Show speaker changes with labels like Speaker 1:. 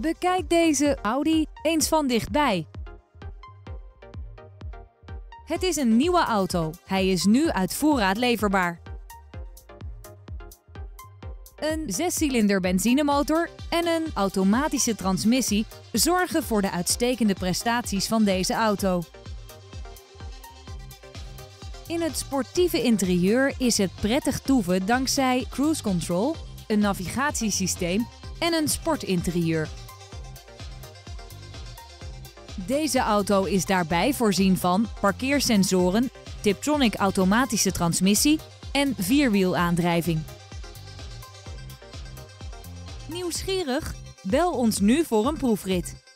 Speaker 1: Bekijk deze Audi eens van dichtbij. Het is een nieuwe auto. Hij is nu uit voorraad leverbaar. Een zescilinder benzinemotor en een automatische transmissie zorgen voor de uitstekende prestaties van deze auto. In het sportieve interieur is het prettig toeven dankzij cruise control, een navigatiesysteem en een sportinterieur. Deze auto is daarbij voorzien van parkeersensoren, Tiptronic automatische transmissie en vierwielaandrijving. Nieuwsgierig? Bel ons nu voor een proefrit.